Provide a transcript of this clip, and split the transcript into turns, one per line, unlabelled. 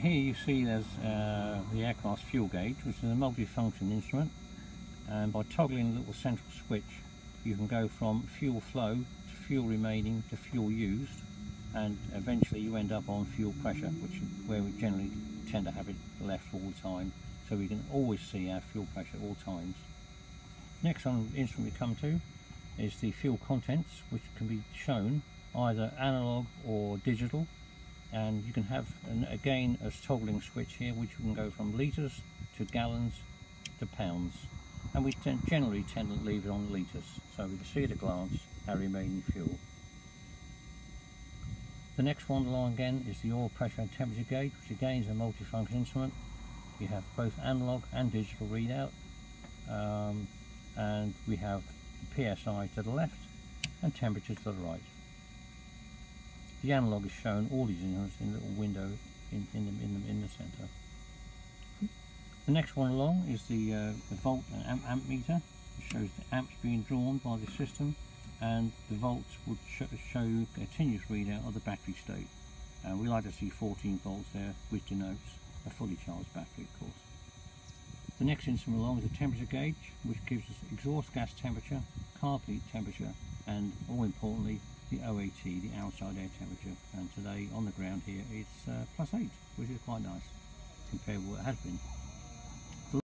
Here you see there's uh, the aircraft's fuel gauge, which is a multi-function instrument, and by toggling the little central switch, you can go from fuel flow to fuel remaining to fuel used, and eventually you end up on fuel pressure, which is where we generally tend to have it left all the time, so we can always see our fuel pressure at all times. Next on instrument we come to is the fuel contents, which can be shown either analog or digital and you can have an, again a toggling switch here which you can go from litres to gallons to pounds and we tend, generally tend to leave it on litres so we can see at a glance our remaining fuel. The next one along again is the oil pressure and temperature gauge which again is a multifunction instrument. You have both analog and digital readout um, and we have the PSI to the left and temperature to the right. The analog is shown, all these in a little window in, in, the, in, the, in the centre. The next one along is the, uh, the volt and amp, amp meter, which shows the amps being drawn by the system and the volts would sh show a continuous readout of the battery state. Uh, we like to see 14 volts there, which denotes a fully charged battery of course. The next instrument along is a temperature gauge, which gives us exhaust gas temperature, carb heat temperature, and more importantly, the OAT, the outside air temperature. And today on the ground here, it's uh, plus 8, which is quite nice compared to what it has been.